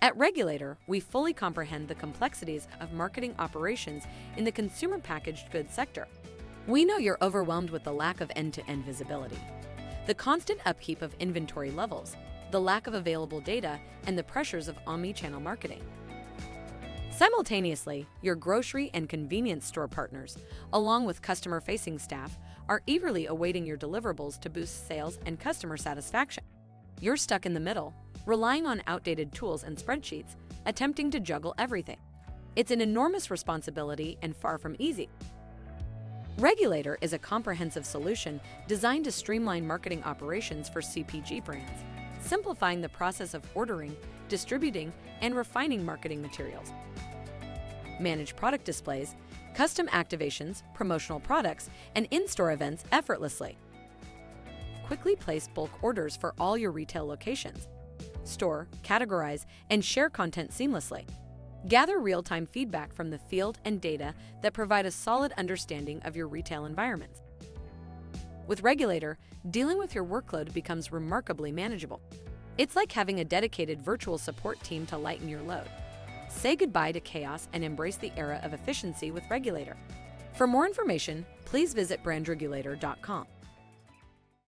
At Regulator, we fully comprehend the complexities of marketing operations in the consumer packaged goods sector. We know you're overwhelmed with the lack of end to end visibility, the constant upkeep of inventory levels, the lack of available data, and the pressures of omni channel marketing. Simultaneously, your grocery and convenience store partners, along with customer facing staff, are eagerly awaiting your deliverables to boost sales and customer satisfaction. You're stuck in the middle, relying on outdated tools and spreadsheets, attempting to juggle everything. It's an enormous responsibility and far from easy. Regulator is a comprehensive solution designed to streamline marketing operations for CPG brands, simplifying the process of ordering, distributing, and refining marketing materials. Manage product displays, custom activations, promotional products, and in store events effortlessly quickly place bulk orders for all your retail locations. Store, categorize, and share content seamlessly. Gather real time feedback from the field and data that provide a solid understanding of your retail environments. With Regulator, dealing with your workload becomes remarkably manageable. It's like having a dedicated virtual support team to lighten your load. Say goodbye to chaos and embrace the era of efficiency with Regulator. For more information, please visit brandregulator.com.